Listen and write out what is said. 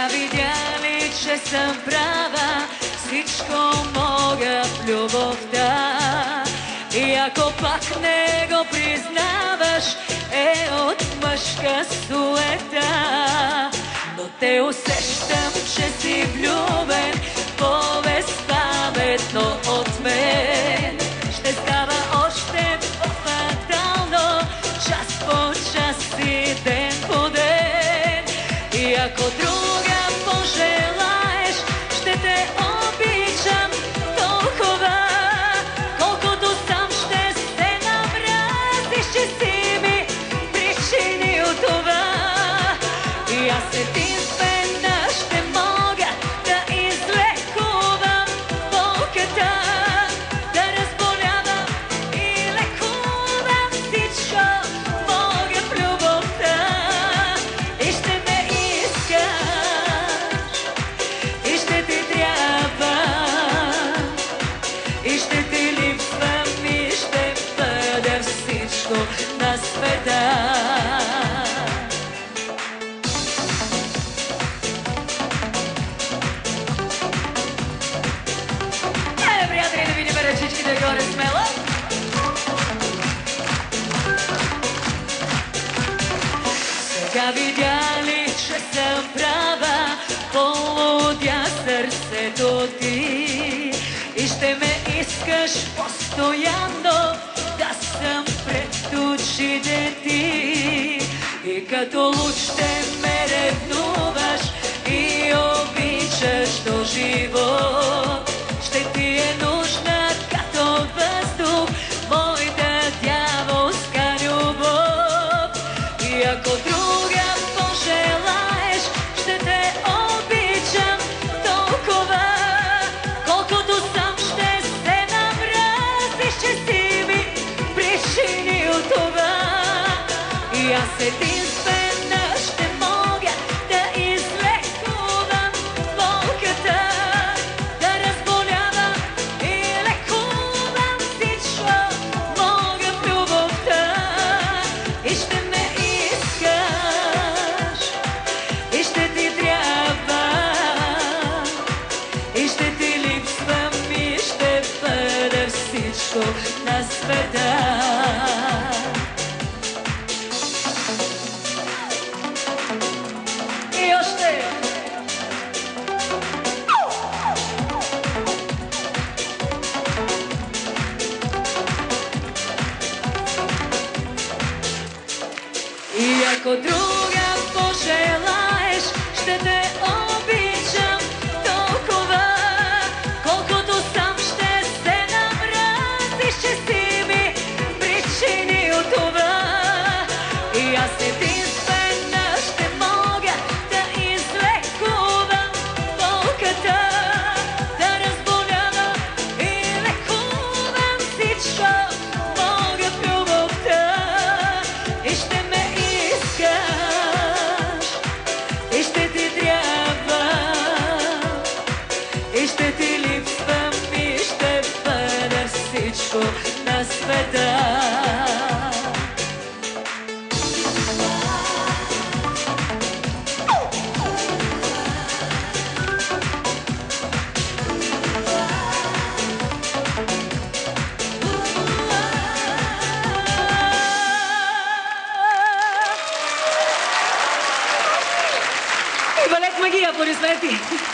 видяли, че съм права, всичко мога в любовта. И ако пак не го признаваш, е от мъжка суета. Но те усещам, че видим ръчичките горе смело. Сега видя ли, че съм права, полудя сърцето ти. И ще ме искаш постоянно, да съм пред очите ти. И като луч ще ме ревнуваш и обичаш до живот. Ако друга пожелаеш, ще те обичам толкова, колкото сам ще се намразиш, че си ми причинил това. И аз единствена Iako druga poželaješ štete obije на света. И балет магия, аплодисменти!